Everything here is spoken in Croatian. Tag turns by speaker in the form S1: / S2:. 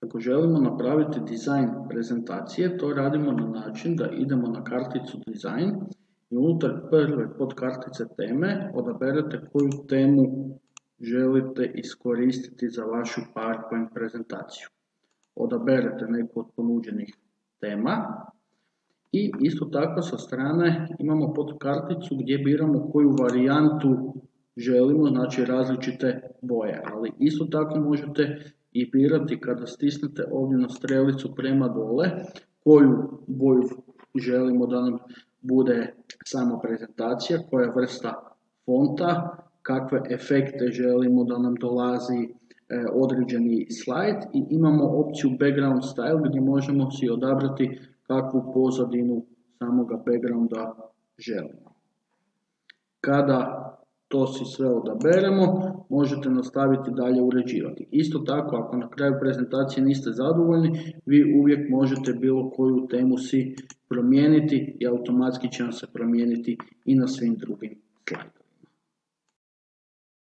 S1: Ako želimo napraviti dizajn prezentacije, to radimo na način da idemo na karticu dizajn i unutar prve podkartice teme odaberete koju temu želite iskoristiti za vašu PowerPoint prezentaciju. Odaberete neku od ponuđenih tema i isto tako sa strane imamo podkarticu gdje biramo koju varijantu želimo, znači različite boje, ali isto tako možete i birati kada stisnete ovdje na strelicu prema dole koju boju želimo da nam bude sama prezentacija, koja vrsta fonta, kakve efekte želimo da nam dolazi e, određeni slajd i imamo opciju background style gdje možemo si odabrati kakvu pozadinu samoga backgrounda želimo. Kada to si sve odaberemo, možete nastaviti dalje uređivati. Isto tako, ako na kraju prezentacije niste zadovoljni, vi uvijek možete bilo koju temu si promijeniti i automatski će vam se promijeniti i na svim drugim slajdima.